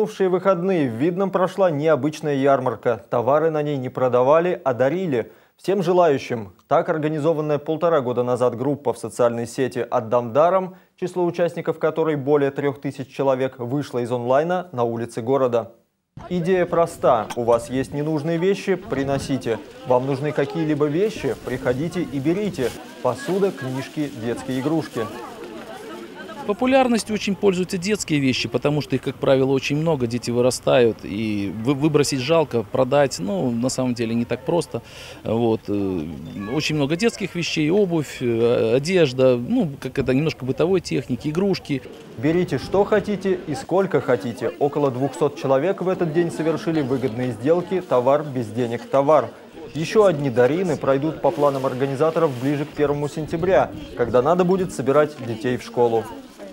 минувшие выходные в Видном прошла необычная ярмарка. Товары на ней не продавали, а дарили. Всем желающим. Так организованная полтора года назад группа в социальной сети «Отдам даром», число участников которой более трех тысяч человек, вышла из онлайна на улице города. Идея проста. У вас есть ненужные вещи – приносите. Вам нужны какие-либо вещи – приходите и берите. Посуда, книжки, детские игрушки. Популярностью очень пользуются детские вещи, потому что их, как правило, очень много, дети вырастают, и вы- выбросить жалко, продать, ну, на самом деле не так просто. Вот. э, Очень много детских вещей, обувь, э, одежда, ну, как это, немножко бытовой техники, игрушки. Берите что хотите и сколько хотите. Около 200 человек в этот день совершили выгодные сделки «Товар без денег товар». Еще одни дарины пройдут по планам организаторов ближе к 1 сентября, когда надо будет собирать детей в школу.